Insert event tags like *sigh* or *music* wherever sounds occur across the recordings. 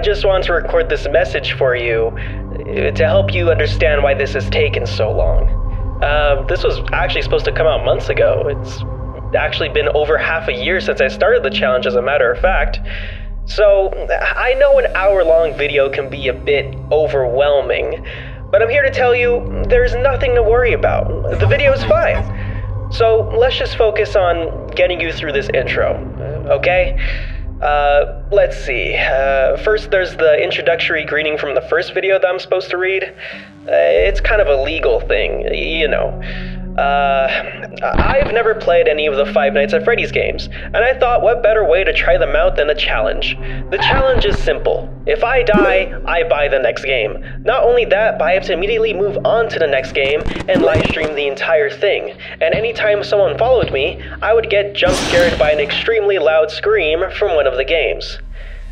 just want to record this message for you uh, to help you understand why this has taken so long. Uh, this was actually supposed to come out months ago. It's actually been over half a year since I started the challenge, as a matter of fact. So, I know an hour long video can be a bit overwhelming, but I'm here to tell you there's nothing to worry about. The video is fine. So, let's just focus on getting you through this intro, okay? Uh, let's see. Uh, first, there's the introductory greeting from the first video that I'm supposed to read. Uh, it's kind of a legal thing, you know. Uh, I've never played any of the Five Nights at Freddy's games, and I thought what better way to try them out than a challenge? The challenge is simple. If I die, I buy the next game. Not only that, but I have to immediately move on to the next game and live stream the entire thing. And anytime someone followed me, I would get jump scared by an extremely loud scream from one of the games.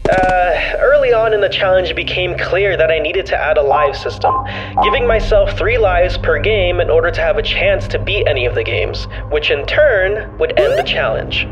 Uh, early on in the challenge, it became clear that I needed to add a live system, giving myself three lives per game in order to have a chance to beat any of the games, which in turn would end the challenge.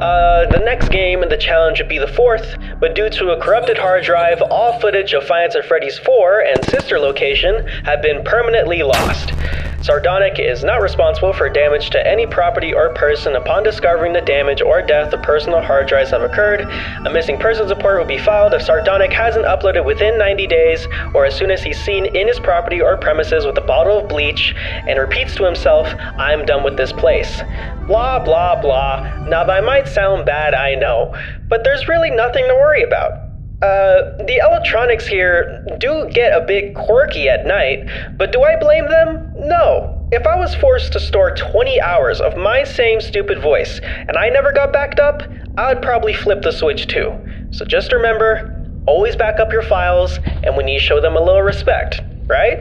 Uh, the next game in the challenge would be the fourth, but due to a corrupted hard drive, all footage of at Freddy's 4 and sister location have been permanently lost. Sardawnic is not responsible for damage to any property or person upon discovering the damage or death of personal hard drives have occurred. A missing persons report will be filed if Sardawnic hasn't uploaded within 90 days or as soon as he's seen in his property or premises with a bottle of bleach and repeats to himself, I'm done with this place. Blah, blah, blah. Now, that might sound bad, I know, but there's really nothing to worry about. Uh, the electronics here do get a bit quirky at night, but do I blame them? No. If I was forced to store 20 hours of my same stupid voice and I never got backed up, I'd probably flip the switch too. So just remember always back up your files and when you show them a little respect, right?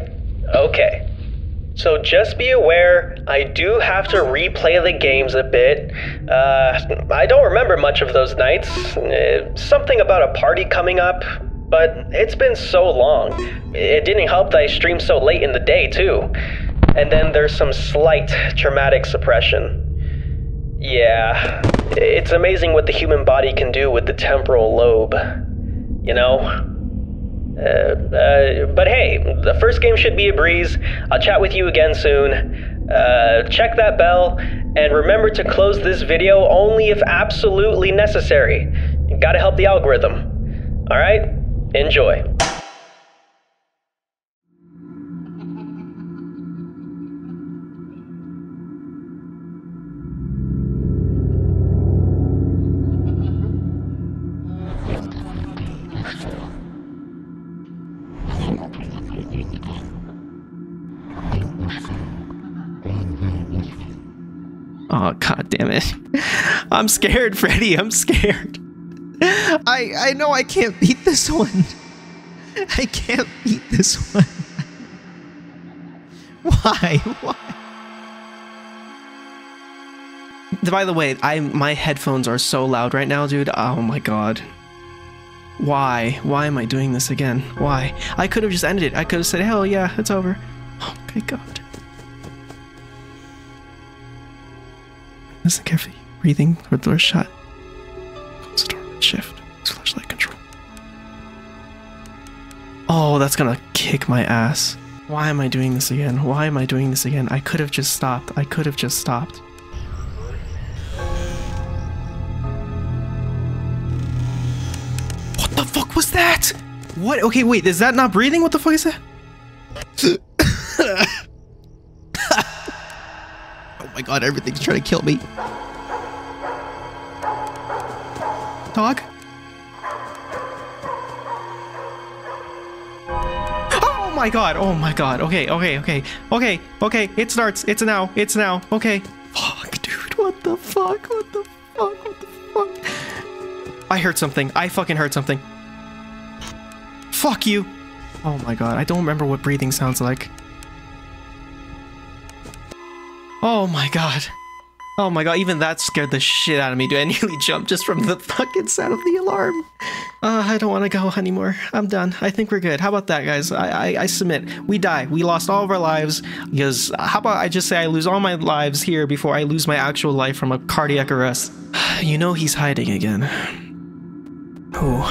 Okay. So just be aware, I do have to replay the games a bit. Uh, I don't remember much of those nights. Uh, something about a party coming up, but it's been so long. It didn't help that I streamed so late in the day, too. And then there's some slight traumatic suppression. Yeah, it's amazing what the human body can do with the temporal lobe. You know? Uh, uh, but hey, the first game should be a breeze. I'll chat with you again soon. Uh, check that bell, and remember to close this video only if absolutely necessary. You gotta help the algorithm. Alright? Enjoy. Damn it. I'm scared, Freddy. I'm scared. I I know I can't beat this one. I can't beat this one. *laughs* Why? Why? By the way, I my headphones are so loud right now, dude. Oh my god. Why? Why am I doing this again? Why? I could have just ended it. I could have said, "Hell yeah, it's over." Oh my god. Listen carefully. Breathing with door shut. Close the door. Shift. Flashlight control. Oh, that's gonna kick my ass. Why am I doing this again? Why am I doing this again? I could have just stopped. I could have just stopped. What the fuck was that? What? Okay, wait. Is that not breathing? What the fuck is that? Oh my god, everything's trying to kill me. Dog? Oh my god, oh my god. Okay, okay, okay. Okay, okay. It starts. It's now. It's now. Okay. Fuck, dude. What the fuck? What the fuck? What the fuck? I heard something. I fucking heard something. Fuck you. Oh my god, I don't remember what breathing sounds like. Oh my god. Oh my god, even that scared the shit out of me. Do I *laughs* nearly jumped just from the fucking sound of the alarm? Uh, I don't want to go anymore. I'm done. I think we're good. How about that, guys? I, I, I submit. We die. We lost all of our lives. Because how about I just say I lose all my lives here before I lose my actual life from a cardiac arrest? *sighs* You know he's hiding again. Oh,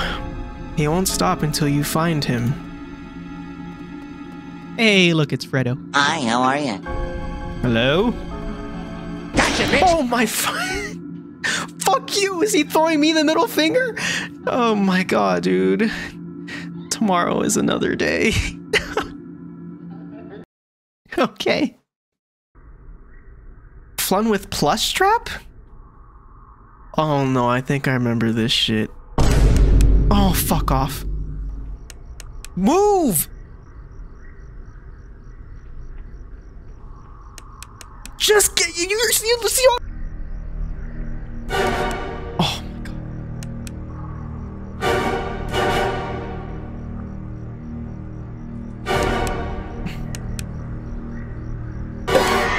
he won't stop until you find him. Hey, look, it's Fredo. Hi, how are you? Hello? Gotcha, bitch! Oh my fu- *laughs* Fuck you! Is he throwing me the middle finger? Oh my god, dude. Tomorrow is another day. *laughs* okay. Fun with Plushtrap? Oh no, I think I remember this shit. Oh, fuck off. Move! Just get you. You see. Oh my god.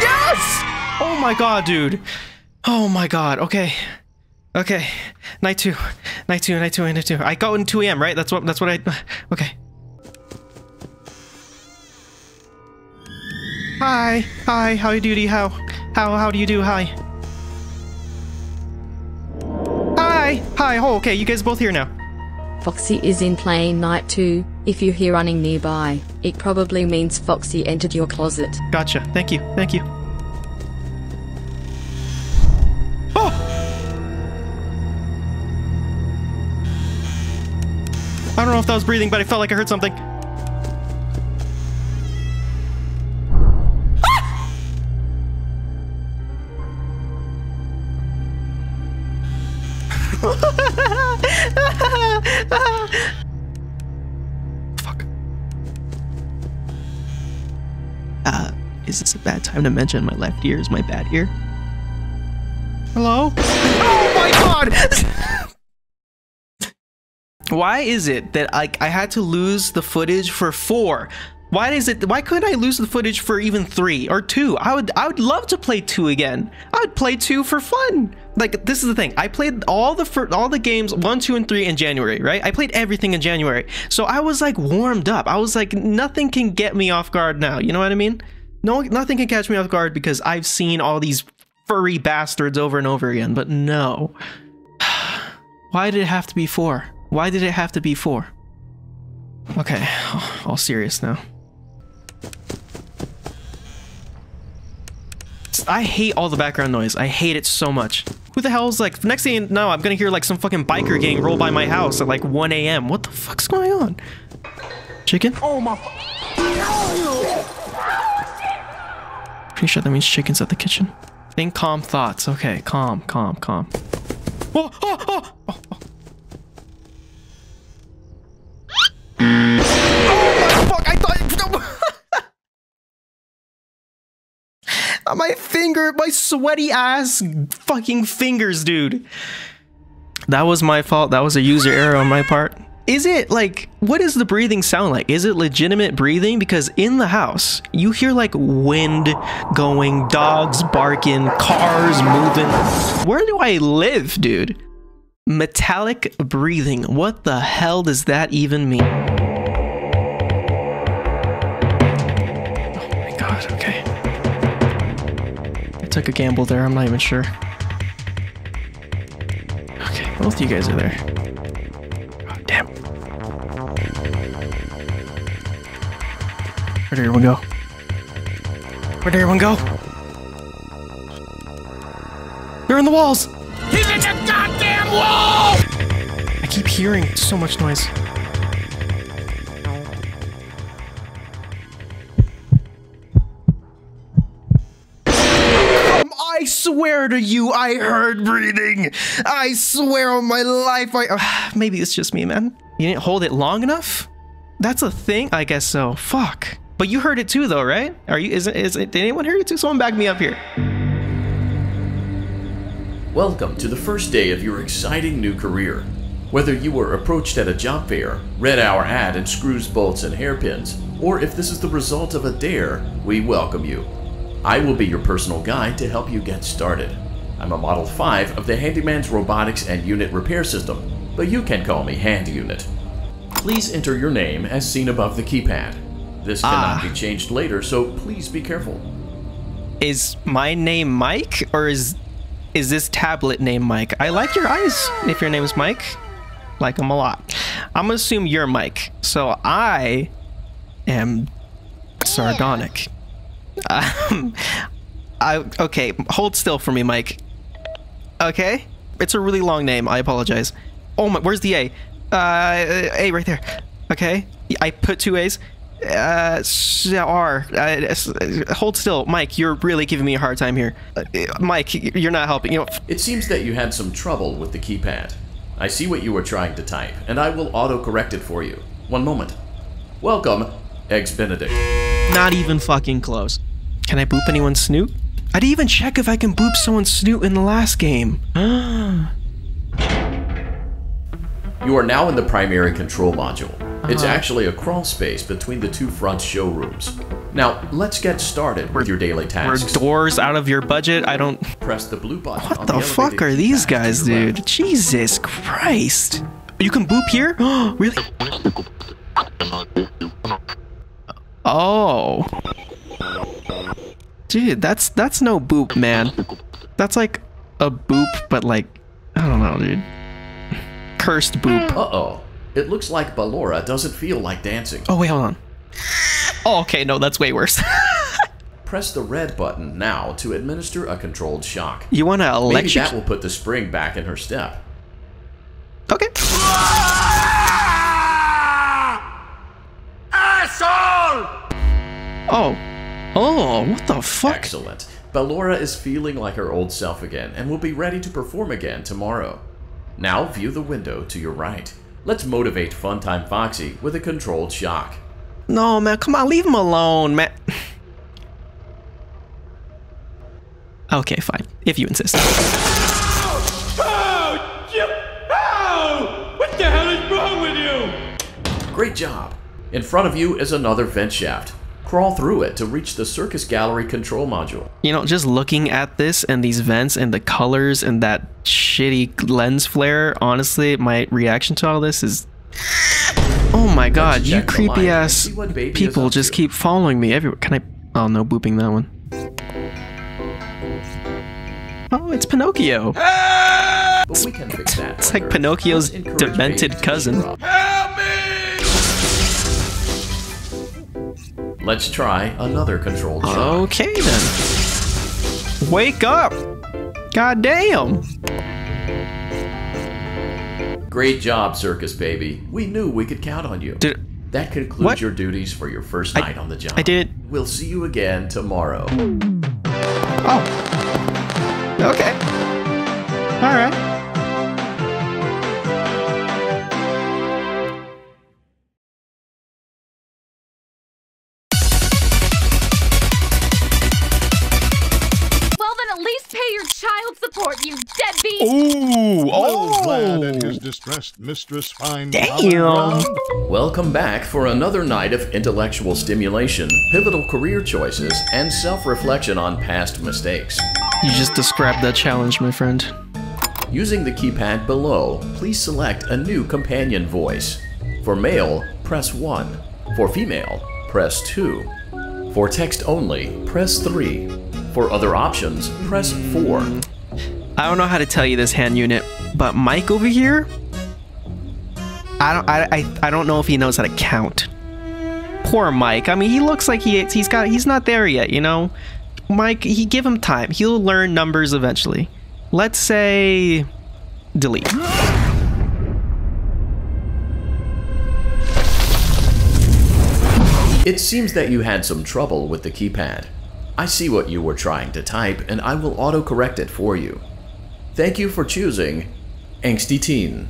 Yes! Oh my god, dude. Oh my god. Okay. Okay. Night two. Night two. Night two. Night two. I go in 2 a.m. Right? That's what. That's what I. Okay. Hi, hi, how you do? How, how, how do you do? Hi. Hi, hi. Oh, okay, you guys both here now. Foxy is in plane night 2. If you hear running nearby, it probably means Foxy entered your closet. Gotcha. Thank you. Thank you. Oh! I don't know if that was breathing, but I felt like I heard something. Bad time to mention my left ear is my bad ear? Hello? Oh my god! *laughs* Why is it that like I had to lose the footage for four? Why is it? Why couldn't I lose the footage for even three or two? I would. I would love to play two again. I would play two for fun. Like this is the thing. I played all the fir- all the games one, two, and three in January. Right? I played everything in January. So I was like warmed up. I was like nothing can get me off guard now. You know what I mean? No, nothing can catch me off guard because I've seen all these furry bastards over and over again. But no. *sighs* Why did it have to be four? Why did it have to be four? Okay, all serious now. I hate all the background noise. I hate it so much. Who the hell's like, next thing you know, I'm gonna hear like some fucking biker gang roll by my house at like 1 a.m. What the fuck's going on? Chicken? Oh my. Pretty sure that means chicken's at the kitchen. Think calm thoughts. Okay, calm, calm, calm. Oh, oh, oh, oh, *laughs* my finger, my sweaty ass fucking fingers, dude. That was my fault. That was a user error on my part. Is it like, what does the breathing sound like? Is it legitimate breathing? Because in the house, you hear like wind going, dogs barking, cars moving. Where do I live, dude? Metallic breathing. What the hell does that even mean? Oh my god, okay. I took a gamble there, I'm not even sure. Okay, both of you guys are there. Where'd everyone go? Where'd everyone go? They're in the walls! He's in the goddamn wall! I keep hearing so much noise. Um, I swear to you, I heard breathing. I swear on my life, I. Uh, maybe it's just me, man. You didn't hold it long enough. That's a thing. I guess so. Fuck. But you heard it too, though, right? Are you? Is it? Is it? Did anyone hear it too? Someone back me up here. Welcome to the first day of your exciting new career. Whether you were approached at a job fair, read our ad and screws, bolts, and hairpins, or if this is the result of a dare, we welcome you. I will be your personal guide to help you get started. I'm a Model 5 of the Handyman's Robotics and Unit Repair System, but you can call me Hand Unit. Please enter your name as seen above the keypad. This cannot Ah. be changed later, so please be careful. Is my name Mike or is is this tablet name Mike? I like your eyes. If your name is Mike, Like them a lot. I'm gonna assume you're Mike. So I am Sardawnic. Um, I okay. Hold still for me, Mike. Okay. It's a really long name. I apologize. Oh my, where's the A? Uh, A right there. Okay. I put two A's. Uh, s- R. Uh, hold still, Mike. You're really giving me a hard time here. Uh, Mike, you're not helping. You know, It seems that you had some trouble with the keypad. I see what you were trying to type, and I will auto-correct it for you. One moment. Welcome, Eggs Benedict. not even fucking close. Can I boop anyone's snoot? I didn't even check if I can boop someone's snoot in the last game. *gasps* *gasps* You are now in the primary control module. It's Uh-huh. actually a crawl space between the two front showrooms. Now, let's get started with your daily tasks. doors out of your budget? I don't. Press the blue button. on What the elevated fuck are these guys, dude? left. Jesus Christ. You can boop here? *gasps* really? Oh. Dude, that's that's no boop, man. That's like a boop, but like I don't know, dude. Cursed boop. Uh-oh. It looks like Ballora doesn't feel like dancing. Oh wait, hold on. Oh, okay, no, that's way worse. *laughs* Press the red button now to administer a controlled shock. you want to Maybe that will put the spring back in her step. Okay. Ah! Asshole! Oh. Oh, what the fuck? Excellent. Ballora is feeling like her old self again and will be ready to perform again tomorrow. Now view the window to your right. Let's motivate Funtime Foxy with a controlled shock. No, man, come on, leave him alone, man. Okay, fine. If you insist. Jim! What the hell is wrong with you? Great job! In front of you is another vent shaft. Crawl through it to reach the Circus Gallery control module. You know, just looking at this and these vents and the colors and that shitty lens flare, honestly, my reaction to all this is. Oh my god, you check the light creepy ass see what baby is people just to. keep following me everywhere. Can I. Oh, no booping that one. Oh, it's Pinocchio. But we can fix that. It's like Pinocchio's demented cousin. Let's try another controlled shock. Okay then. Wake up! God damn! Great job, Circus Baby. We knew we could count on you. Did That concludes What? your duties for your first I- night on the job. I did- We'll see you again tomorrow. Oh. Okay. All right. And his distressed mistress find Damn. common. Welcome back for another night of intellectual stimulation, pivotal career choices, and self reflection on past mistakes. You just described that challenge, my friend. Using the keypad below, please select a new companion voice. For male, press 1. For female, press 2. For text only, press 3. For other options, press 4. I don't know how to tell you this hand unit, but Mike over here, I don't, I, I, I don't know if he knows how to count. Poor Mike. I mean, he looks like he, he's got, he's not there yet. You know, Mike. He give him time. He'll learn numbers eventually. Let's say, delete. It seems that you had some trouble with the keypad. I see what you were trying to type, and I will autocorrect it for you. Thank you for choosing Angsty Teen.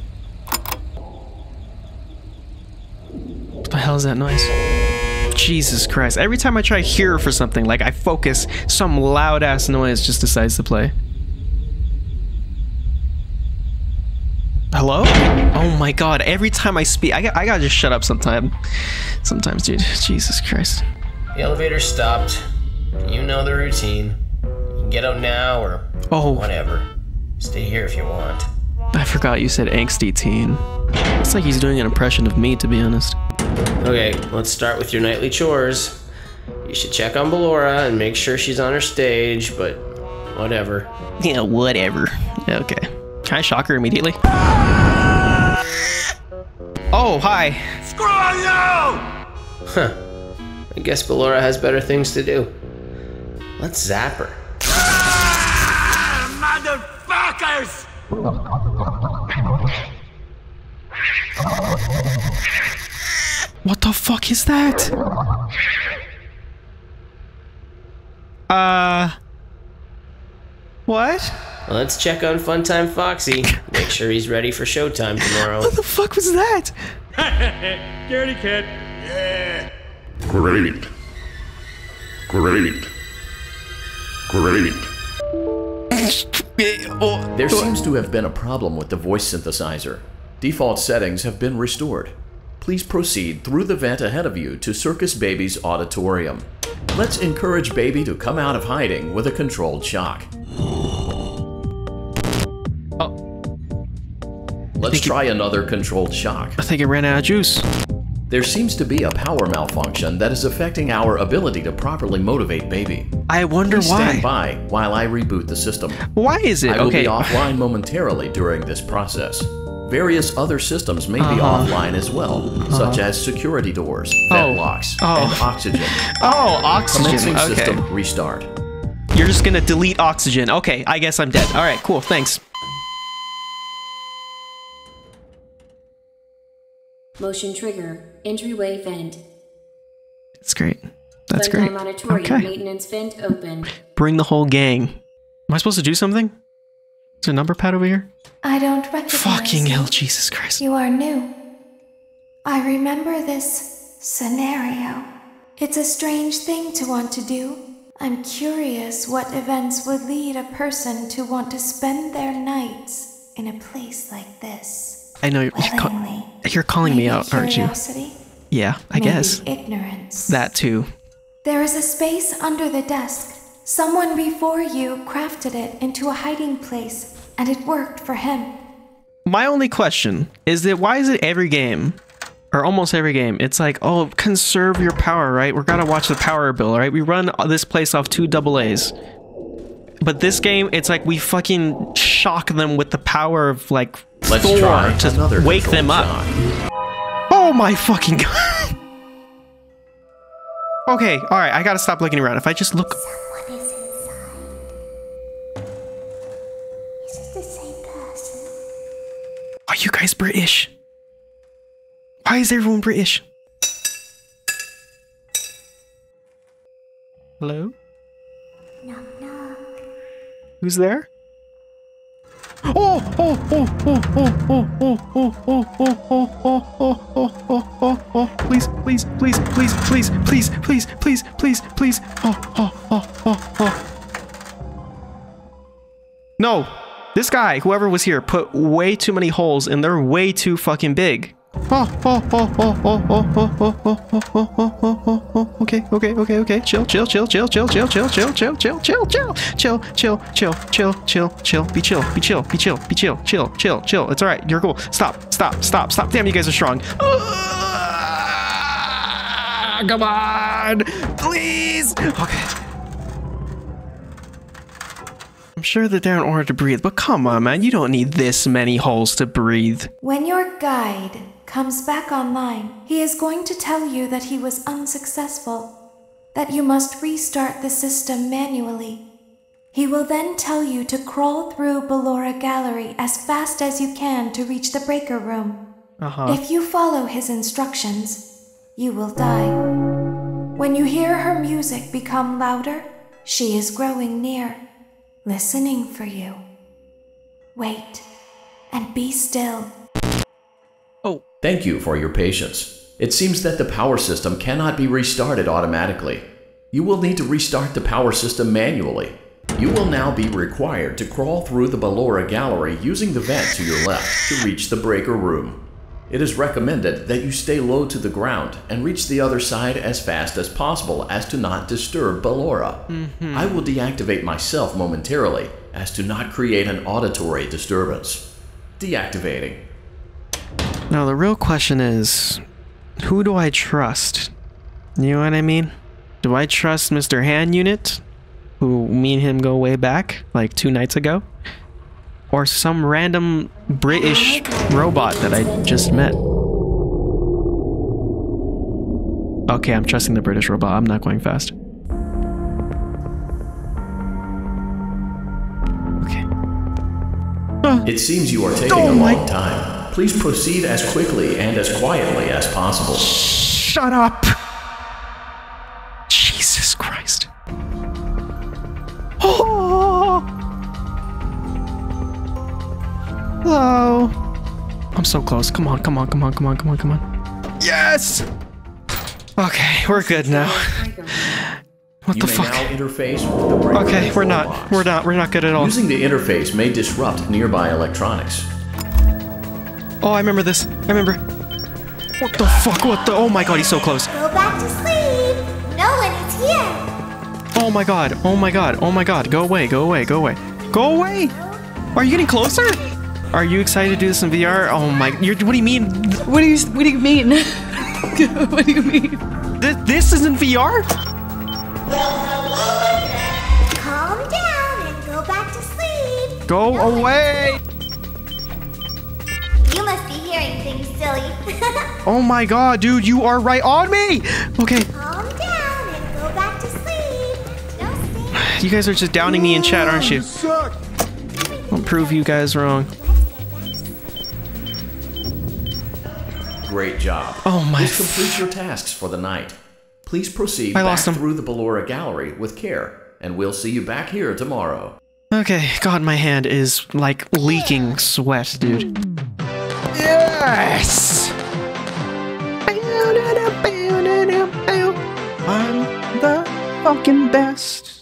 The hell is that noise? Jesus Christ. Every time I try here for something, like I focus, some loud ass noise just decides to play. Hello? Oh my god, every time I speak, I, got- I gotta just shut up sometime. Sometimes, dude. Jesus Christ. The elevator stopped. You know the routine. You can get out now or Oh, whatever. Stay here if you want. I forgot you said angsty teen. It's like he's doing an impression of me, to be honest. Okay, let's start with your nightly chores. You should check on Ballora and make sure she's on her stage, but whatever. Yeah, whatever. Okay. Can I shock her immediately? Oh, hi. Screw you! Huh. I guess Ballora has better things to do. Let's zap her. Ah, Motherfuckers! *laughs* What the fuck is that? Uh. What? Let's check on Funtime Foxy. Make sure he's ready for showtime tomorrow. What the fuck was that? *laughs* Scaredy cat. Great. Great. Great. Oh, There seems to have been a problem with the voice synthesizer. Default settings have been restored. Please proceed through the vent ahead of you to Circus Baby's auditorium. Let's encourage Baby to come out of hiding with a controlled shock. Oh. Let's try another controlled shock. I think it ran out of juice. There seems to be a power malfunction that is affecting our ability to properly motivate Baby. I wonder Please stand why. by while I reboot the system. Why is it? I will okay. be offline momentarily during this process. Various other systems may be Uh-huh. offline as well, such as security doors, vent Oh. locks, Oh. and oxygen. *laughs* Oh, oxygen. Commencing Okay. system restart. You're just gonna delete oxygen. Okay, I guess I'm dead. All right, cool. Thanks. Motion trigger. Entryway vent. That's great. That's great. Auditorium Okay. maintenance vent open. Bring the whole gang. Am I supposed to do something? Is there a number pad over here? I don't recognize Fucking hell, Jesus Christ. You are new. I remember this scenario. It's a strange thing to want to do. I'm curious what events would lead a person to want to spend their nights in a place like this. I know you're, you're, ca- Willingly. you're calling me Maybe out, aren't you? Yeah, I Maybe guess. Ignorance. That too. There is a space under the desk. Someone before you crafted it into a hiding place, and it worked for him. My only question is that why is it every game, or almost every game, it's like, oh, conserve your power, right? We're gotta watch the power bill, right? We run this place off two double A's. But this game, it's like we fucking shock them with the power of like Let's Thor try to another wake controlled them up. Oh my fucking *laughs* god. okay, all right, I gotta stop looking around. If I just look, you guys British? Why is everyone British? Hello? Knock knock. Who's there? Oh, oh, oh, oh, oh, oh, oh, oh, oh, oh, oh, oh, oh, oh, oh, oh, oh, please, please, please, please, please, please, please, please, please, please, oh, oh, oh, oh, oh. No, this guy, whoever was here, put way too many holes and they're way too fucking big. Oh, oh, oh, oh, oh, oh, oh, oh, oh, oh, oh, oh, oh, oh, oh, okay, okay, okay, okay, chill, chill, chill, chill, chill, chill, chill, chill, chill, chill, chill, chill, chill, chill, chill, chill, chill, chill, be chill, be chill, be chill, be chill, chill, chill, chill, it's alright, you're cool, stop, stop, stop, stop, damn, you guys are strong. Come on, please, okay. I'm sure that they're in order to breathe, but come on, man, you don't need this many holes to breathe. When your guide comes back online, he is going to tell you that he was unsuccessful, that you must restart the system manually. He will then tell you to crawl through Ballora Gallery as fast as you can to reach the breaker room. Uh-huh. If you follow his instructions, you will die. When you hear her music become louder, she is growing near, listening for you. Wait and be still. Oh, thank you for your patience. It seems that the power system cannot be restarted automatically. You will need to restart the power system manually. You will now be required to crawl through the Ballora Gallery using the vent to your left to reach the breaker room. It is recommended that you stay low to the ground and reach the other side as fast as possible as to not disturb Ballora. Mm-hmm. I will deactivate myself momentarily as to not create an auditory disturbance. Deactivating. Now the real question is, who do I trust? You know what I mean? Do I trust Mr. Hand Unit, who me and him go way back, like two nights ago? Or some random British robot that I just met? Okay, I'm trusting the British robot. I'm not going fast. Okay. It seems you are taking Oh a long time. Please proceed as quickly and as quietly as possible. Shut up! Jesus Christ. Oh! Hello. I'm so close. Come on, come on, come on, come on, come on, come on. Yes! Okay, we're good now. What you the may fuck? now interface with the Okay, we're not. box. We're not. We're not good at all. Using the interface may disrupt nearby electronics. Oh, I remember this. I remember. What the fuck? What the? Oh my god, he's so close. Go back to sleep. No one is here. Oh my god. Oh my god. Oh my god. Go away. Go away. Go away. Go away. Are you getting closer? Are you excited to do this in VR? Oh my. You're, what do you mean? What do you What do you mean? *laughs* what do you mean? This, this is in VR? Calm down and go back to sleep. Go away. You must be hearing things, silly. *laughs* Oh my god, dude. You are right on me. Okay. Calm down and go back to sleep. No stay. You guys are just downing me in chat, aren't you? I'll prove you guys wrong. Great job. Oh my This completes your tasks for the night. Please proceed I back through the Ballora Gallery with care, and we'll see you back here tomorrow. Okay, God, my hand is like leaking sweat, dude. Yes! I'm the fucking best.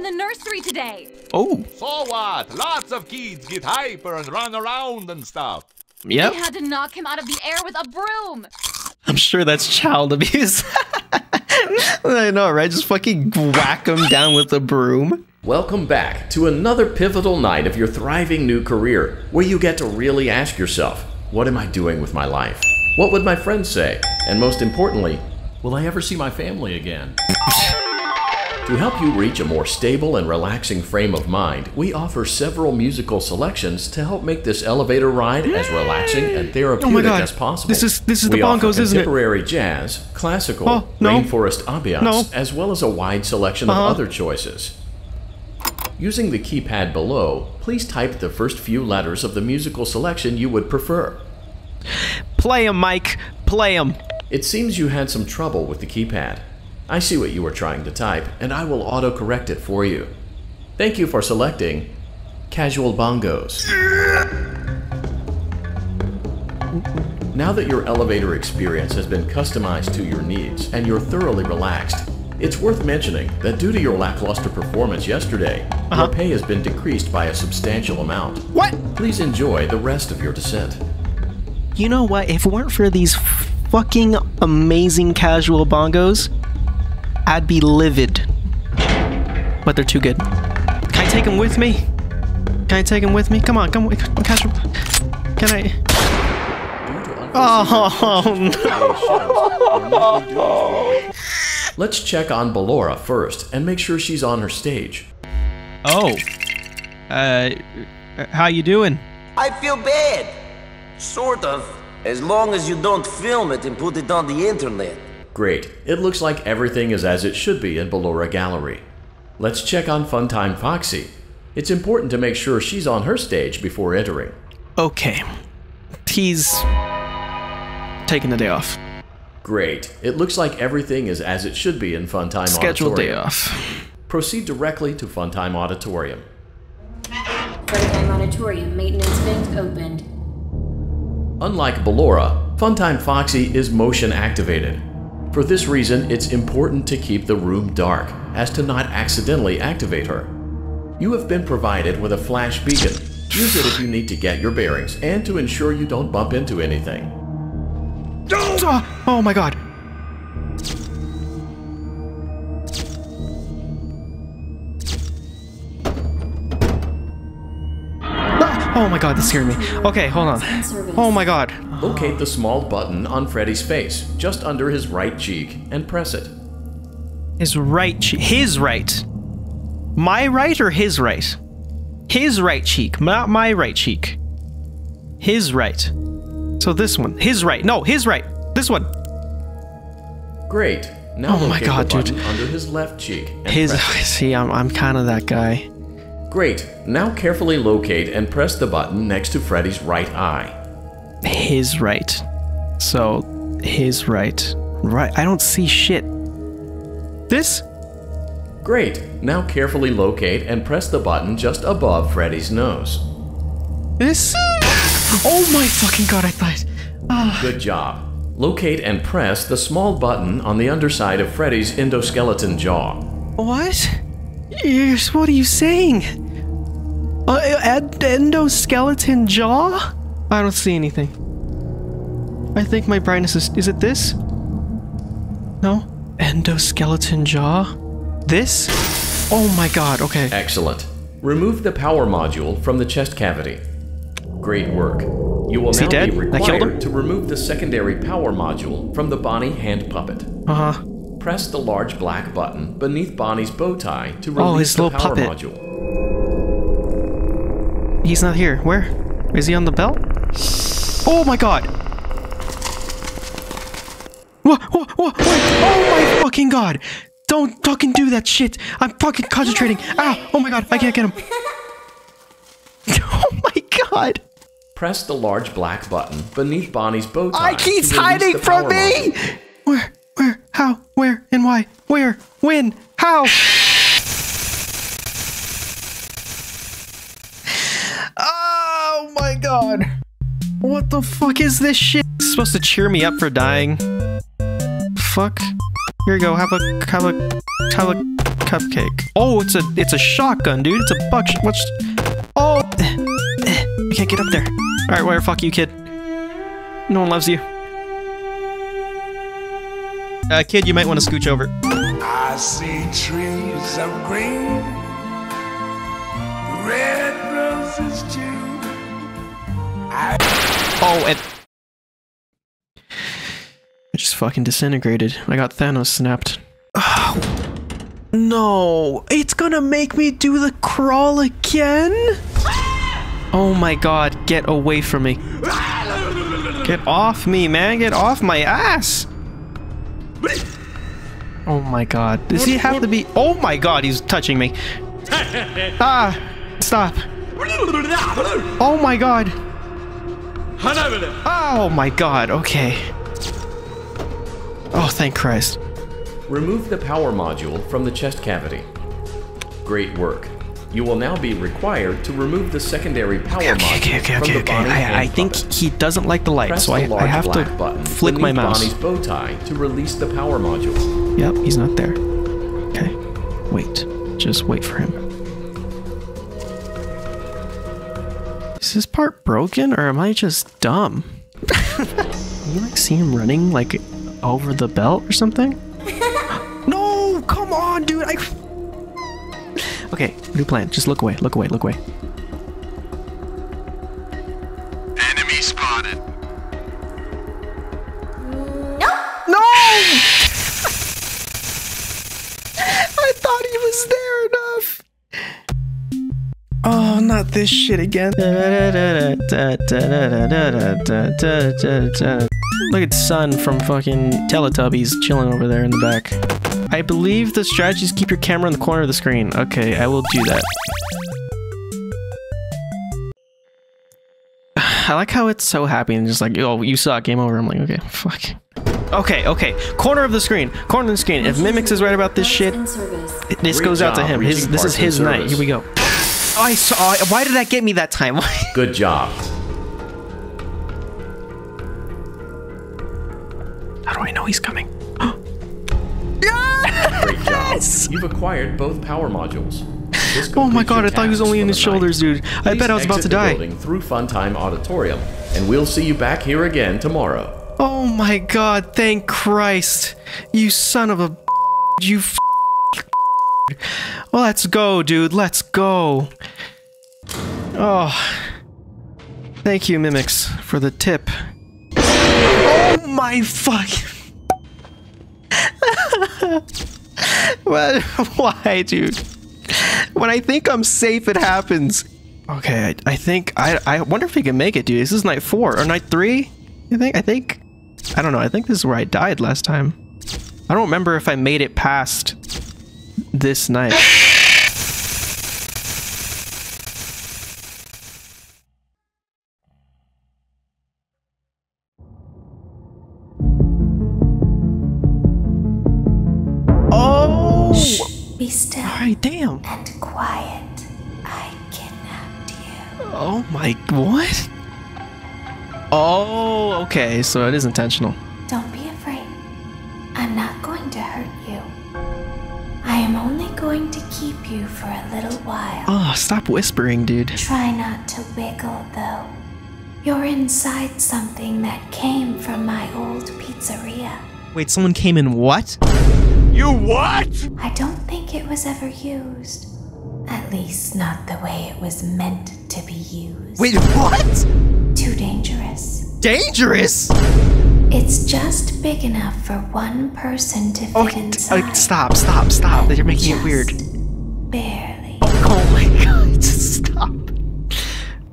In the nursery today. Oh, So what? Lots of kids get hyper and run around and stuff. yep. We had to knock him out of the air with a broom. I'm sure that's child *laughs* abuse. I know, right? Just fucking whack him down with a broom. Welcome back to another pivotal night of your thriving new career, where you get to really ask yourself, what am I doing with my life? What would my friends say? And most importantly, will I ever see my family again? *laughs* to help you reach a more stable and relaxing frame of mind, we offer several musical selections to help make this elevator ride as relaxing and therapeutic Oh as possible. This is- this is the we offer bongos, isn't it? Contemporary jazz, classical, Oh, no. rainforest ambiance, No. as well as a wide selection Uh-huh. of other choices. Using the keypad below, please type the first few letters of the musical selection you would prefer. Play him, Mike. Play him. It seems you had some trouble with the keypad. I see what you were trying to type, and I will auto-correct it for you. Thank you for selecting Casual Bongos. Now that your elevator experience has been customized to your needs and you're thoroughly relaxed, it's worth mentioning that due to your lackluster performance yesterday, uh-huh. your pay has been decreased by a substantial amount. What? Please enjoy the rest of your descent. You know what? If it weren't for these fucking amazing casual bongos, I'd be livid. But they're too good. Can I take them with me? Can I take them with me? Come on, come on, casual. Can I? Oh no! Let's check on Ballora first and make sure she's on her stage. Oh. Uh, how you doing? I feel bad. Sort of. As long as you don't film it and put it on the internet. Great. It looks like everything is as it should be in Ballora Gallery. Let's check on Funtime Foxy. It's important to make sure she's on her stage before entering. Okay. He's taking the day off. Great. It looks like everything is as it should be in Funtime Scheduled day off. Proceed directly to Funtime Auditorium. Funtime Auditorium maintenance vent opened. Unlike Ballora, Funtime Foxy is motion activated. For this reason, it's important to keep the room dark, as to not accidentally activate her. You have been provided with a flash beacon. Use it if you need to get your bearings and to ensure you don't bump into anything. Oh, oh my god. God, this scared me. Okay, hold on. Oh my god. Locate the small button on Freddy's face, just under his right cheek, and press it. His right, che- his right. My right or his right? his right cheek, not my right cheek. His right. So this one. His right. No, his right. This one. Great. Now Oh my God, dude. under his left cheek. His. *laughs* See, I'm, I'm kind of that guy. Great. Now carefully locate and press the button next to Freddy's right eye. His right. So, his right. Right. I don't see shit. This? Great. Now carefully locate and press the button just above Freddy's nose. This? Oh my fucking god, I thought. Ah. Good job. Locate and press the small button on the underside of Freddy's endoskeleton jaw. What? Yes, what are you saying? Uh, ed- endoskeleton jaw? I don't see anything. I think my brightness is. Is it this? No? Endoskeleton jaw? This? Oh my god, okay. Excellent. Remove the power module from the chest cavity. Great work. You will Is he now dead? be required to remove the secondary power module from the Bonnie hand puppet. Uh huh. Press the large black button beneath Bonnie's bow tie to oh, release Oh, his the little power puppet. module. He's not here. Where? Is he on the belt? Oh my god! What? What? What? what? Oh my fucking god! Don't fucking do that shit! I'm fucking concentrating! Ow! Oh my god! I can't get him! *laughs* *laughs* oh my god! Press the large black button beneath Bonnie's bow tie. I he's to release hiding from me! module. Where? Where? How? Where? And why? Where? When? How? Oh my god! What the fuck is this shit? Supposed to cheer me up for dying. Fuck. Here you go. Have a have a have a cupcake. Oh, it's a it's a shotgun, dude. It's a buck. What's? Oh, *sighs* you can't get up there. All right, where? Fuck you, kid. No one loves you. Uh, kid, you might want to scooch over. I see trees of green, red roses too. I Oh, and I just fucking disintegrated. I got Thanos snapped. Oh, *sighs* no, it's gonna make me do the crawl again. Oh my god, get away from me. Get off me, man. Get off my ass. Oh my god. Does he have to be? Oh my god, he's touching me. *laughs* Ah, stop. Oh my god. Oh my god, okay. Oh, thank Christ. Remove the power module from the chest cavity. Great work. You will now be required to remove the secondary power module Okay, okay, from okay, the okay. Bonnie I, I think he doesn't like the light, Press so the I, I large have to button flick my beneath mouse. Bonnie's bow tie to release the power module. Yep, he's not there. Okay, wait. Just wait for him. Is this part broken, or am I just dumb? *laughs* you like see him running like over the belt or something? *laughs* Okay, new plan. Just look away. Look away. Look away. enemy spotted. No! No! I thought he was there enough. Oh, not this shit again. Look at Sun from fucking Teletubbies chilling over there in the back. I believe the strategy is keep your camera in the corner of the screen. Okay, I will do that. *sighs* I like how it's so happy and just like, oh, you suck, game over. I'm like, okay, fuck. Okay, okay. Corner of the screen. Corner of the screen. If Mimics is right about this shit, this Great goes out to him. His, this is parts in his night. Here we go. Oh, I saw. Why did that get me that time? *laughs* Good job. How do I know he's coming? Job. You've acquired both power modules. Oh my god, I thought he was only in his night. shoulders, dude. I bet I was about to die. building through Funtime Auditorium, and we'll see you back here again tomorrow. Oh my god, thank Christ. You son of a. You. F- well, let's go, dude. Let's go. Oh. Thank you, Mimics, for the tip. Oh my fuck. *laughs* what? *laughs* Why, dude? When I think I'm safe, it happens. Okay, I, I think I I wonder if we can make it, dude. This is night four or night three. I think I think I don't know. I think this is where I died last time. I don't remember if I made it past this night. *laughs* And quiet. I kidnapped you. Oh my what? Oh, okay, so it is intentional. Don't be afraid. I'm not going to hurt you. I am only going to keep you for a little while. Oh, stop whispering, dude. Try not to wiggle, though. You're inside something that came from my old pizzeria. Wait, someone came in what? You what? I don't think it was ever used. At least not the way it was meant to be used. Wait, what? Too dangerous. Dangerous? It's just big enough for one person to fit Okay, inside. uh, stop, stop, stop. You're making it weird. Barely. Oh my *laughs* god, stop.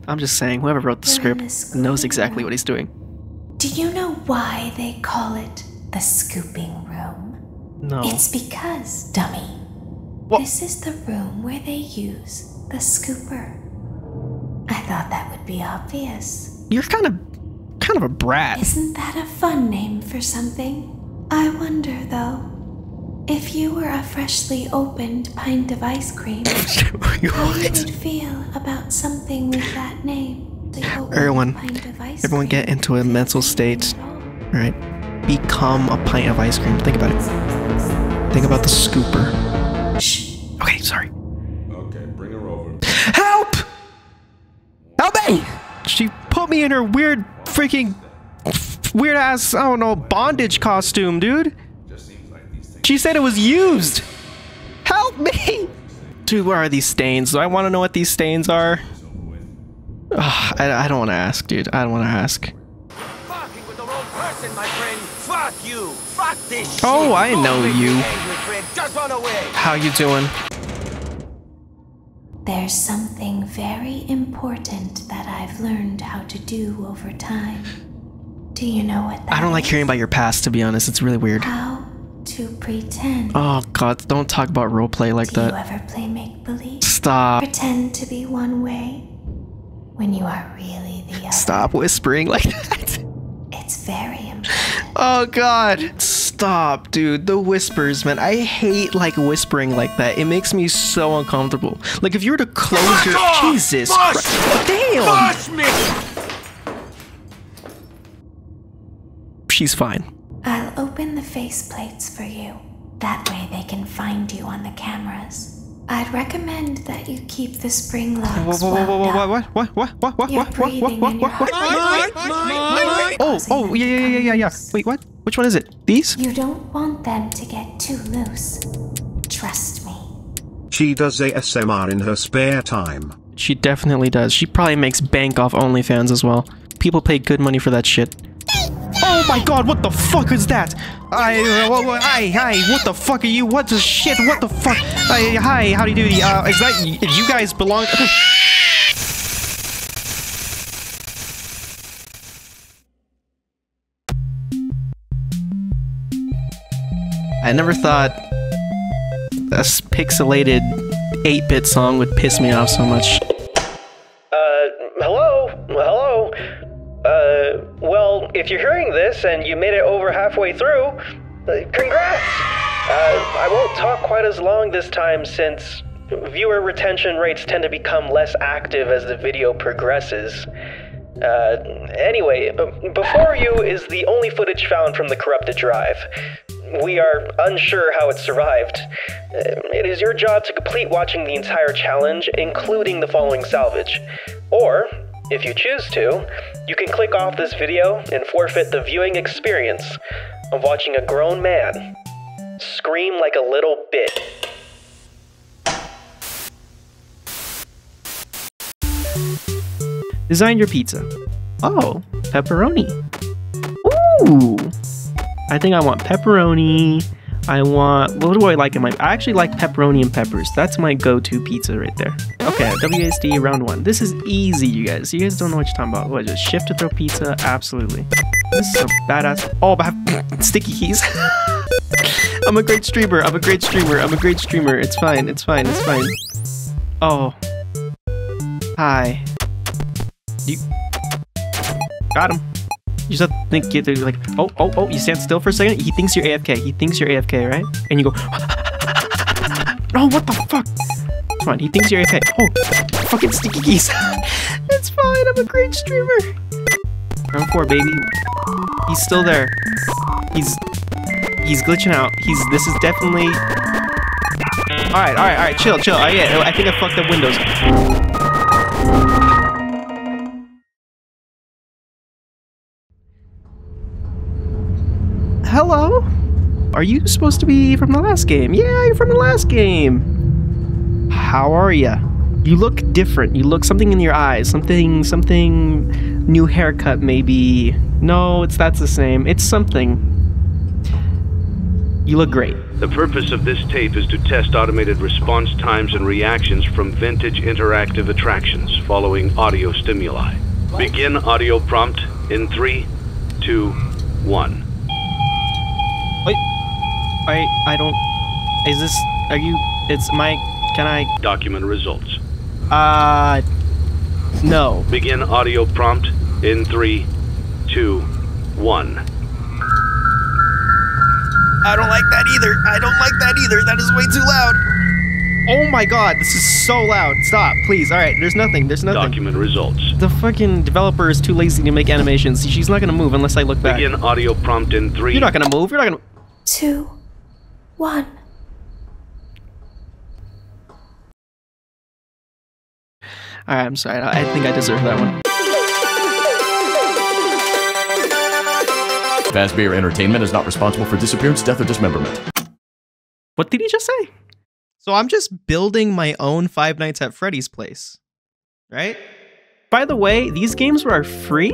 I'm just saying, whoever wrote the You're script knows exactly what he's doing. Do you know why they call it the scooping room? No. It's because, dummy. This is the room where they use the scooper. I thought that would be obvious. You're kind of, kind of a brat. Isn't that a fun name for something? I wonder, though, if you were a freshly opened pint of ice cream, *laughs* how you would feel about something with that name. Everyone, everyone get into a mental state. Alright? Become a pint of ice cream. Think about it. Think about the scooper. Shh. Okay, sorry. Okay, bring her over. Help! Help me! She put me in her weird freaking weird ass, I don't know, bondage costume, dude. She said it was used. Help me! Dude, where are these stains? Do I want to know what these stains are? Ugh, I, I don't want to ask, dude. I don't want to ask. Fuck this shit. Oh, I know make you. Just run away. How you doing? There's something very important that I've learned how to do over time. Do you know what that I don't like hearing about your past, to be honest. It's really weird. How to pretend. Oh god, don't talk about roleplay like Do you that. ever play make believe? Stop. Pretend to be one way when you are really the other. Stop whispering like *laughs* that. It's very important. Oh god. Stop, dude. The whispers, man. I hate like whispering like that. It makes me so uncomfortable. Like if you were to close your Jesus Christ. Damn. Push me! She's fine. I'll open the faceplates for you. That way they can find you on the cameras. I'd recommend that you keep the spring locks Whoa, whoa, whoa, wound whoa, up. what, what, what, what, what, You're what, what, what, breathing what, and what, your what? heart Oh, oh, yeah, yeah, yeah, yeah, yeah. Wait, what? Which one is it? These? You don't want them to get too loose. Trust me. She does ASMR in her spare time. She definitely does. She probably makes bank off OnlyFans as well. People pay good money for that shit. Oh my god, what the fuck is that? I, uh, hi, hi, what the fuck are you? What the shit? What the fuck? Hi, hi, howdy doody. Uh, is that, you guys belong? I never thought a pixelated 8-bit song would piss me off so much. If you're hearing this and you made it over halfway through, uh, congrats! Uh, I won't talk quite as long this time since viewer retention rates tend to become less active as the video progresses. Uh, anyway, before you is the only footage found from the corrupted drive. We are unsure how it survived. Uh, It is your job to complete watching the entire challenge, including the following salvage. Or, if you choose to, you can click off this video and forfeit the viewing experience of watching a grown man scream like a little bit. Design your pizza. Oh, pepperoni. Ooh. I think I want pepperoni I want. What do I like in my? I actually like pepperoni and peppers. That's my go-to pizza right there. Okay, WASD round one. This is easy, you guys. You guys don't know what you're talking about. What? Just shift to throw pizza. Absolutely. This is a badass. Oh, but I have *laughs* sticky keys. *laughs* I'm a great streamer. I'm a great streamer. I'm a great streamer. It's fine. It's fine. It's fine. Oh. Hi. You got him. You just think, get like, oh, oh, oh, you stand still for a second. He thinks you're AFK. He thinks you're AFK, right? And you go, *laughs* oh, what the fuck? Come on, he thinks you're AFK. Oh, fucking sticky keys. *laughs* it's fine. I'm a great streamer. Round four, baby. He's still there. He's he's glitching out. He's this is definitely. All right, all right, all right. Chill, chill. Oh, yeah, I think I fucked up Windows. Are you supposed to be from the last game? Yeah, you're from the last game. How are you? You look different. You look something in your eyes. Something, something new haircut maybe. No, it's that's the same. It's something. You look great. The purpose of this tape is to test automated response times and reactions from vintage interactive attractions following audio stimuli. Begin audio prompt in three, two, one. Wait. I I don't. Is this? Are you? It's my. Can I? Document results. Uh. No. Begin audio prompt in three, two, one. I don't like that either. I don't like that either. That is way too loud. Oh my god, this is so loud. Stop, please. All right, there's nothing. There's nothing. Document results. The fucking developer is too lazy to make animations. She's not gonna move unless I look back. Begin audio prompt in three. You're not gonna move. You're not gonna. Two, one. All right, I'm sorry. I think I deserve that one. Fazbear Entertainment is not responsible for disappearance, death, or dismemberment. What did he just say? So I'm just building my own Five Nights at Freddy's place, right? By the way, these games are free.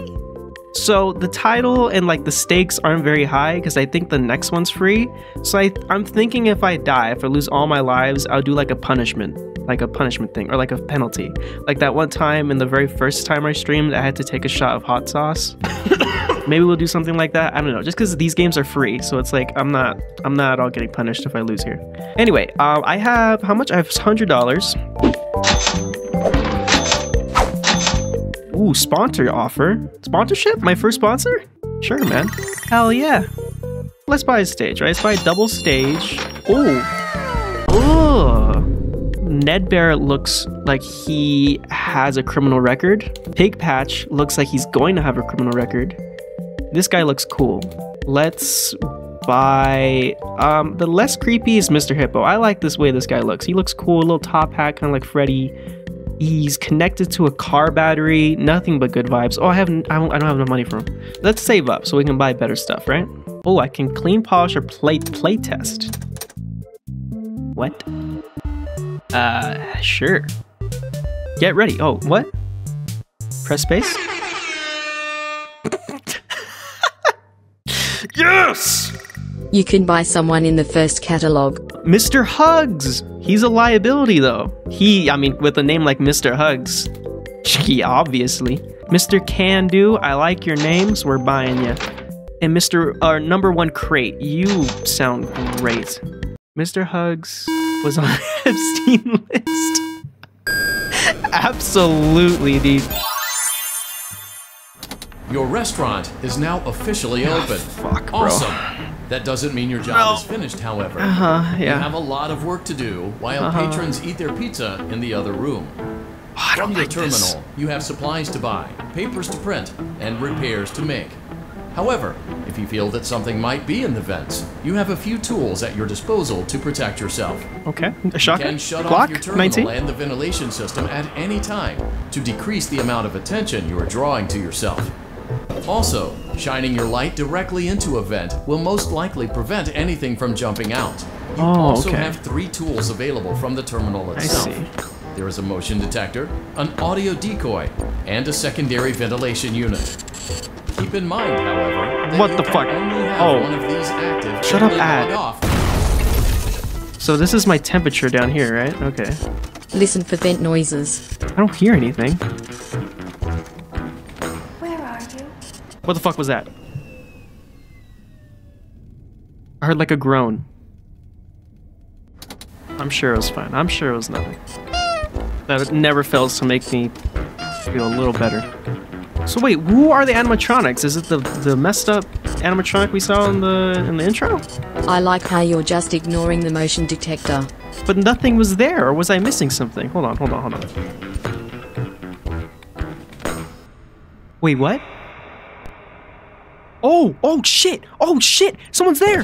So the title and like the stakes aren't very high because I think the next one's free. So I, I'm thinking if I die, if I lose all my lives, I'll do like a punishment, like a punishment thing or like a penalty. Like that one time in the very first time I streamed, I had to take a shot of hot sauce. *coughs* Maybe we'll do something like that. I don't know. Just because these games are free, so it's like I'm not I'm not at all getting punished if I lose here. Anyway, um, I have how much? I have hundred dollars. Ooh, sponsor offer. Sponsorship? My first sponsor? Sure, man. Hell yeah. Let's buy a stage, right? Let's buy a double stage. Ooh. Ooh. Nedd Bear looks like he has a criminal record. Pigpatch looks like he's going to have a criminal record. This guy looks cool. Let's buy um the less creepy is Mr. Hippo. I like this way this guy looks. He looks cool, a little top hat, kind of like Freddy. He's connected to a car battery. Nothing but good vibes. Oh, I haven't. I don't, I don't have no money for him. Let's save up so we can buy better stuff, right? Oh, I can clean, polish, or plate play test. What? Uh, sure. Get ready. Oh, what? Press space. *laughs* yes! You can buy someone in the first catalog. Mr. Hugs! He's a liability though. He, I mean, with a name like Mr. Hugs. *laughs* He obviously. Mr. Can Do, I like your names, we're buying you. And Mr. Uh, number one crate, you sound great. Mr. Hugs was on *laughs* Epstein list. Absolutely, dude. Your restaurant is now officially open. fuck, bro. Awesome. That doesn't mean your job is finished, however. Uh-huh, You have a lot of work to do while Uh-huh. patrons eat their pizza in the other room. I From your like terminal, this. you have supplies to buy, papers to print, and repairs to make. However, if you feel that something might be in the vents, you have a few tools at your disposal to protect yourself. Okay, a You shotgun. can shut Glock, off your terminal 19. and the ventilation system at any time to decrease the amount of attention you are drawing to yourself. Also, shining your light directly into a vent will most likely prevent anything from jumping out. You Oh, also okay. have three tools available from the terminal I itself. see. There is a motion detector, an audio decoy, and a secondary ventilation unit. Keep in mind, however, that What you the fuck? only have Oh. one of these active Shut up, ad. off So this is my temperature down here, right? Okay. Listen for vent noises. I don't hear anything. Where are you? What the fuck was that? I heard like a groan. I'm sure it was fine. I'm sure it was nothing. That never fails to make me feel a little better. So wait, who are the animatronics? Is it the the messed up animatronic we saw in the in the intro? I like how you're just ignoring the motion detector. But nothing was there, or was I missing something? Hold on, hold on, hold on. Wait, what? Oh, oh shit! Oh shit! Someone's there!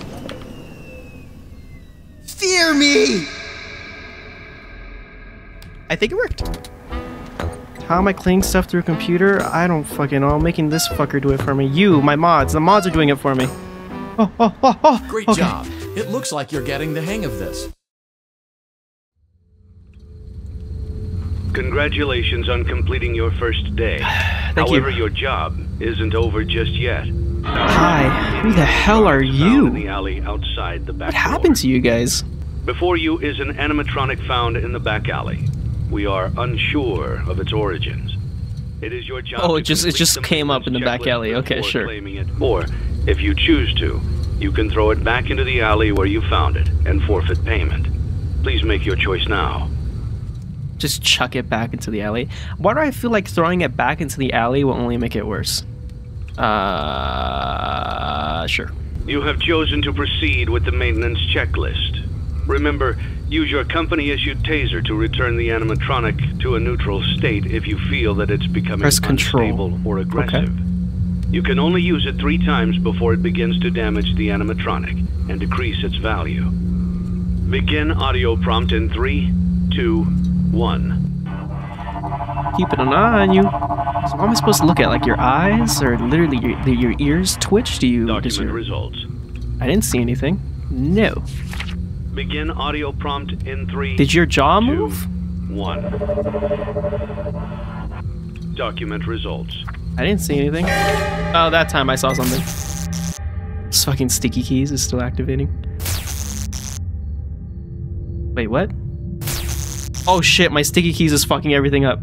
Fear me! I think it worked. How am I cleaning stuff through a computer? I don't fucking know. I'm making this fucker do it for me. You, my mods. The mods are doing it for me. Oh, oh, oh, oh. Great okay. job. It looks like you're getting the hang of this. Congratulations on completing your first day. *sighs* However, your job isn't over just yet. Hi, who the hell are you? the alley outside the back What happened to you guys? Before you is an animatronic found in the back alley. We are unsure of its origins. It is your job Oh, it just it just came up in the back alley. Okay, sure. it. Or, if you choose to, you can throw it back into the alley where you found it and forfeit payment. Please make your choice now. Just chuck it back into the alley. Why do I feel like throwing it back into the alley will only make it worse? Uh, sure. You have chosen to proceed with the maintenance checklist. Remember, use your company-issued taser to return the animatronic to a neutral state if you feel that it's becoming Press control. unstable or aggressive. Okay. You can only use it three times before it begins to damage the animatronic and decrease its value. Begin audio prompt in three, two, one. Keeping an eye on you. So what am I supposed to look at? Like your eyes, or literally your, your ears twitch? Do you? Document your- results. I didn't see anything. No. Begin audio prompt in three. Did your jaw move? One. Document results. I didn't see anything. Oh, that time I saw something. This fucking sticky keys is still activating. Wait, what? Oh shit, my sticky keys is fucking everything up.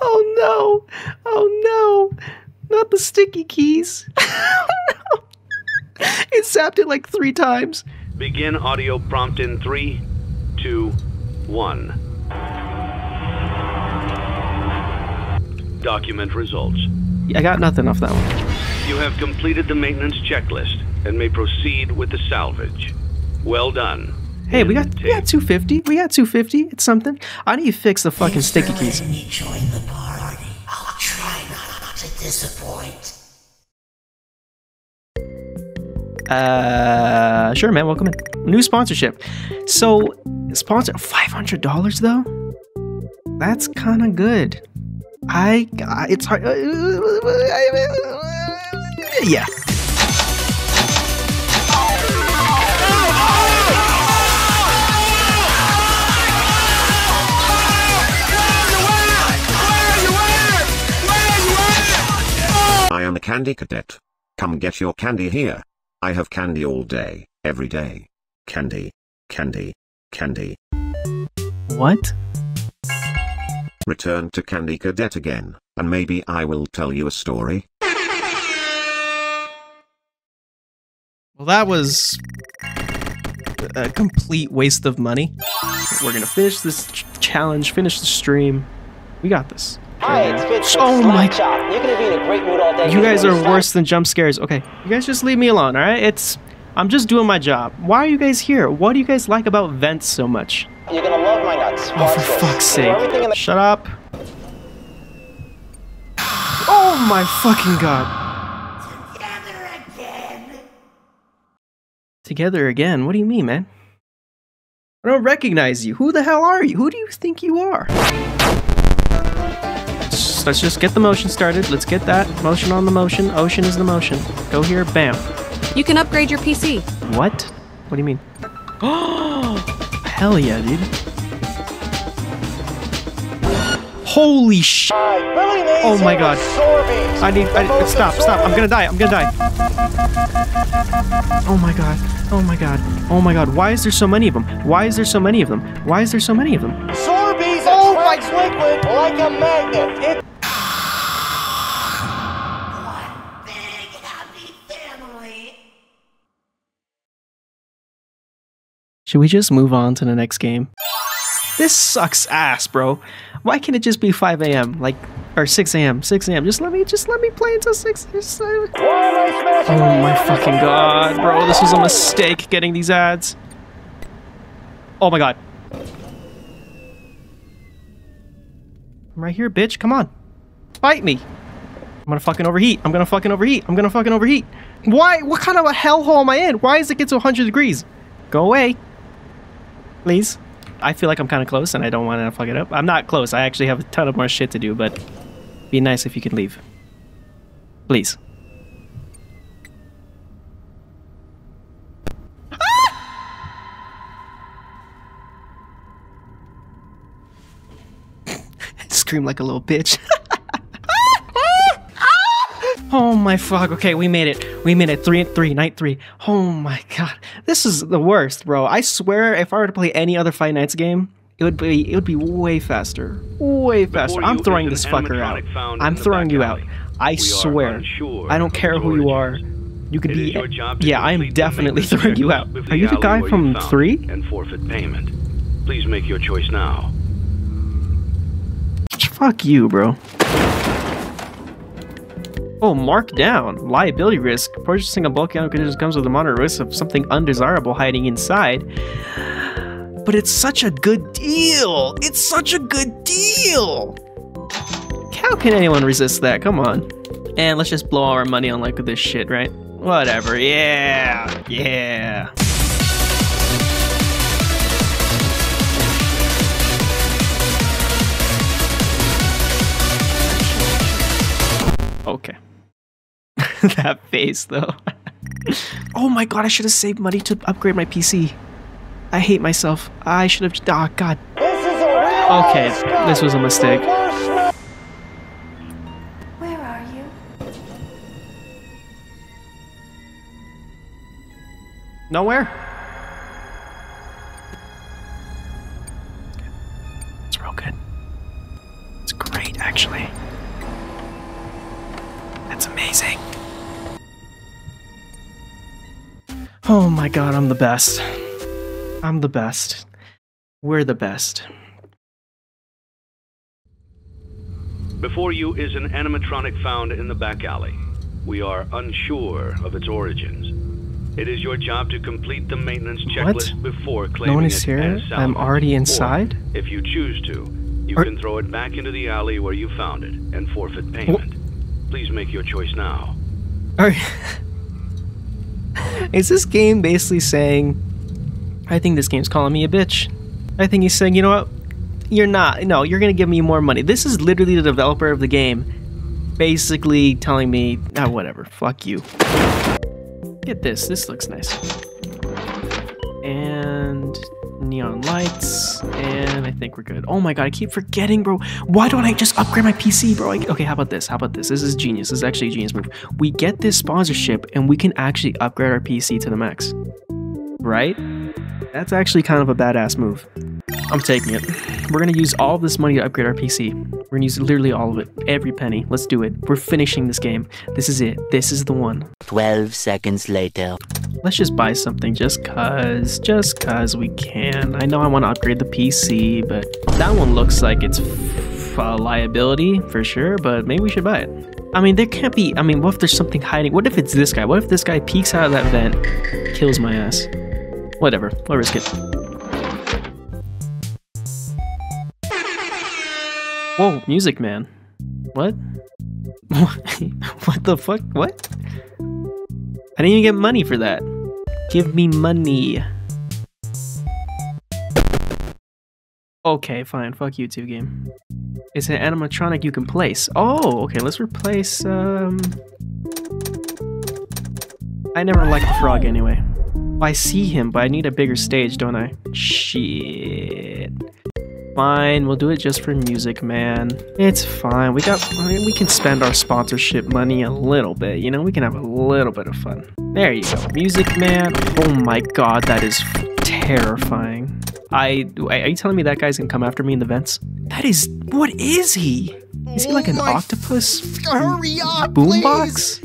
oh no! Oh no! Not the sticky keys. *laughs* Oh, it zapped it like three times. Begin audio prompt in three, two, one. Document results. I got nothing off that one. You have completed the maintenance checklist and may proceed with the salvage. Well done. Hey, we got we got 250. We got 250. It's something. I need to fix the fucking sticky keys. Disappoint. Uh, sure, man. Welcome in. New sponsorship. So, sponsor five hundred dollars though. That's kind of good. I, I it's hard. Uh, uh, uh, yeah. Am a candy cadet. Come get your candy here. I have candy all day, every day. Candy, candy, candy. What? Return to Candy Cadet again, and maybe I will tell you a story. Well, that was a complete waste of money. We're gonna finish this ch- challenge. Finish the stream. We got this. Hi, it's Fitz Oh my- god. You're gonna be in a great mood all day. You guys are Slap- worse than jump scares. Okay, you guys just leave me alone, all right? It's I'm just doing my job. Why are you guys here? What do you guys like about vents so much? You're gonna love my nuts. Oh, for fuck's sake! the- Shut up! Oh my fucking god! Together again. Together again? What do you mean, man? I don't recognize you. Who the hell are you? Who do you think you are? Let's, let's just get the motion started. Let's get that motion on the motion. Ocean is the motion. Go here, bam. You can upgrade your PC. What? What do you mean? Oh, *gasps* hell yeah, dude. Holy sh! Oh my god. I need. I, stop! Stop! I'm gonna die! I'm gonna die! Oh my god! Oh my god! Oh my god! Why is there so many of them? Why is there so many of them? Why is there so many of them? Liquid like a magnet. It Should we just move on to the next game? This sucks ass, bro. Why can't it just be 5 a.m. like or 6 a.m. 6 a.m. Just let me just let me play until 6. Just, uh... Oh my fucking god, bro. This was a mistake getting these ads. Oh my god. I'm right here, bitch. Come on. Fight me. I'm gonna fucking overheat. I'm gonna fucking overheat. I'm gonna fucking overheat. Why? What kind of a hellhole am I in? Why does it get to 100 degrees? Go away. Please. I feel like I'm kind of close and I don't want to fuck it up. I'm not close. I actually have a ton of more shit to do, but be nice if you can leave. Please. Scream like a little bitch. *laughs* *laughs* Oh my fuck. Okay, we made it. We made it. Three and three, night three. Oh my god. This is the worst, bro. I swear if I were to play any other Five Nights game, it would be it would be way faster. Way faster. I'm throwing this fucker out. I'm throwing you out. I swear. I don't care who you are. You could be Yeah, I am definitely throwing you out. Are you the guy from three? And forfeit payment. Please make your choice now. Fuck you, bro. Oh, mark down. Liability risk. Purchasing a bulk item just comes with a moderate risk of something undesirable hiding inside. But it's such a good deal. It's such a good deal. How can anyone resist that? Come on. And let's just blow all our money on like this shit, right? Whatever. Yeah. Yeah. Okay. *laughs* that face though. *laughs* oh my god, I should have saved money to upgrade my PC. I hate myself. I should have. Oh god. Okay, this was a mistake. Where are you? Nowhere. It's real good. It's great, actually. That's amazing. Oh my god, I'm the best. I'm the best. We're the best. Before you is an animatronic found in the back alley. We are unsure of its origins. It is your job to complete the maintenance checklist before claiming no one is here? I'm already inside? Or, if you choose to, you Are- can throw it back into the alley where you found it and forfeit payment. Please make your choice now. Are, is this game basically saying, I think this game's calling me a bitch? I think he's saying, you know what? You're not. No, you're going to give me more money. This is literally the developer of the game basically telling me, ah, whatever, fuck you. Get this. This looks nice. Neon lights, and I think we're good. Oh my god, I keep forgetting, bro. Why don't I just upgrade my PC, bro? I, okay, how about this? How about this? This is genius. This is actually a genius move. We get this sponsorship, and we can actually upgrade our PC to the max. Right? That's actually kind of a badass move. I'm taking it. We're gonna use all this money to upgrade our PC. We're gonna use literally all of it. Every penny. Let's do it. We're finishing this game. This is it. This is the one. 12 seconds later. Let's just buy something just cause, just cause we can. I know I want to upgrade the PC, but that one looks like it's a liability for sure, but maybe we should buy it. I mean, there can't be, I mean, what if there's something hiding? What if it's this guy? What if this guy peeks out of that vent, kills my ass? Whatever, we'll risk it. Whoa, music man. What? *laughs* what the fuck? What? I didn't even get money for that. Give me money. Okay, fine. Fuck you, two game. It's an animatronic you can place. Oh, okay. Let's replace. Um. I never liked the frog anyway. I see him, but I need a bigger stage, don't I? Shit. Fine. We'll do it just for music, man. It's fine. We got. I mean, we can spend our sponsorship money a little bit. You know, we can have a little bit of fun. There you go, music, man. Oh my god, that is terrifying. I. Are you telling me that guy's gonna come after me in the vents? That is. What is he? Is he like an oh octopus? Hurry up, Boombox?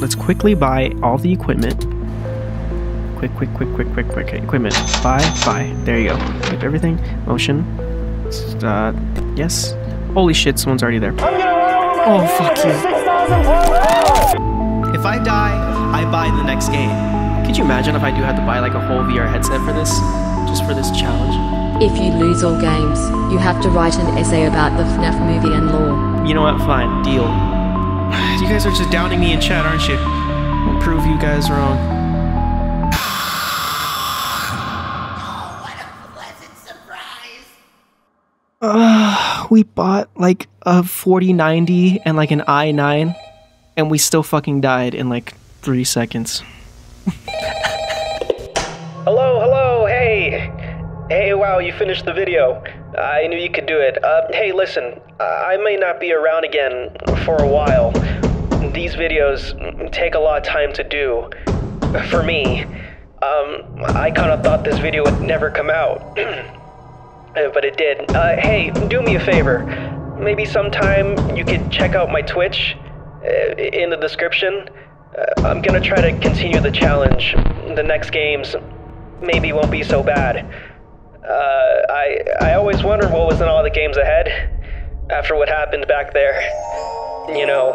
Let's quickly buy all the equipment. Quick, quick, quick, quick, quick, quick. Equipment. Buy, buy. There you go. Equip everything. Motion. Uh, yes. Holy shit, someone's already there. Oh, fuck you. If I die, I buy the next game. Could you imagine if I do have to buy like a whole VR headset for this? Just for this challenge? If you lose all games, you have to write an essay about the FNAF movie and lore. You know what? Fine. Deal. *sighs* You guys are just downing me in chat, aren't you? I'll prove you guys wrong. We bought like a 4090 and like an i9, and we still fucking died in like three seconds. *laughs* Hello, hello, hey! Hey, wow, you finished the video. I knew you could do it. Uh, hey, listen, I may not be around again for a while. These videos take a lot of time to do. For me. Um, I kind of thought this video would never come out. *clears throat* but it did. Uh, hey, do me a favor. Maybe sometime you could check out my Twitch uh, in the description. Uh, I'm gonna try to continue the challenge. The next games maybe won't be so bad. Uh, I I always wondered what was in all the games ahead after what happened back there. You know.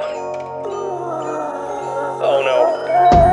Oh no.